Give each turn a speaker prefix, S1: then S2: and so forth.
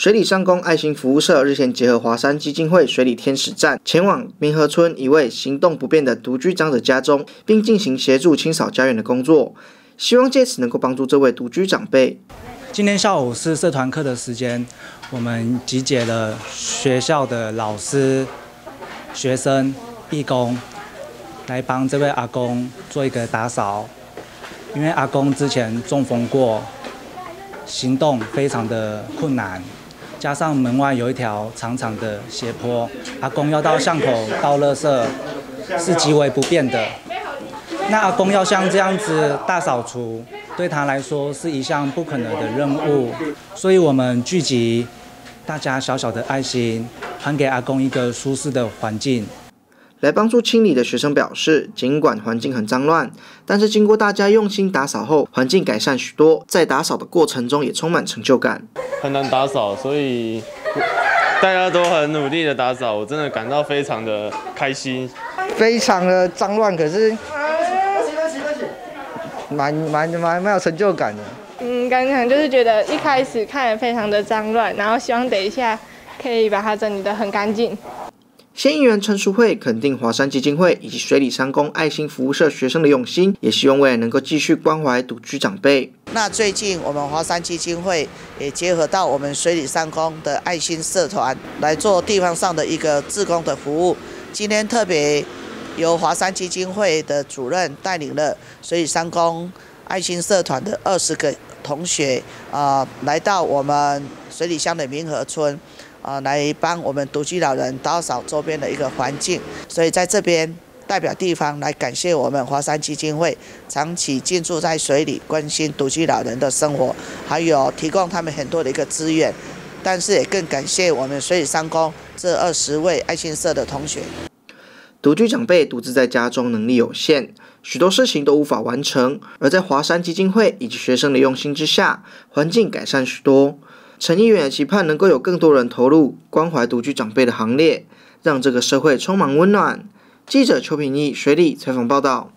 S1: 水里上工爱心服务社日前结合华山基金会水里天使站，前往民和村一位行动不便的独居长者家中，并进行协助清扫家园的工作，希望借此能够帮助这位独居长辈。
S2: 今天下午是社团课的时间，我们集结了学校的老师、学生、义工，来帮这位阿公做一个打扫。因为阿公之前中风过，行动非常的困难。加上门外有一条长长的斜坡，阿公要到巷口倒垃圾是极为不便的。那阿公要像这样子大扫除，对他来说是一项不可能的任务。所以我们聚集大家小小的爱心，还给阿公一个舒适的环境。
S1: 来帮助清理的学生表示，尽管环境很脏乱，但是经过大家用心打扫后，环境改善许多。在打扫的过程中，也充满成就感。
S3: 很难打扫，所以大家都很努力的打扫，我真的感到非常的开心。
S4: 非常的脏乱，可是蛮蛮蛮蛮有成就感的。
S5: 嗯，刚刚就是觉得一开始看非常的脏乱，然后希望等一下可以把它整理得很干净。
S1: 县议员陈淑慧肯定华山基金会以及水里三公爱心服务社学生的用心，也希望未来能够继续关怀独居长辈。
S6: 那最近我们华山基金会也结合到我们水里三公的爱心社团来做地方上的一个自工的服务。今天特别由华山基金会的主任带领了水里三公爱心社团的二十个同学啊，来到我们水里乡的明和村。啊，来帮我们独居老人打扫周边的一个环境，所以在这边代表地方来感谢我们华山基金会长期进驻在水里，关心独居老人的生活，还有提供他们很多的一个资源，但是也更感谢我们水里三公这二十位爱心社的同学。
S1: 独居长辈独自在家中能力有限，许多事情都无法完成，而在华山基金会以及学生的用心之下，环境改善许多。陈议员也期盼能够有更多人投入关怀独居长辈的行列，让这个社会充满温暖。记者邱品义随礼采访报道。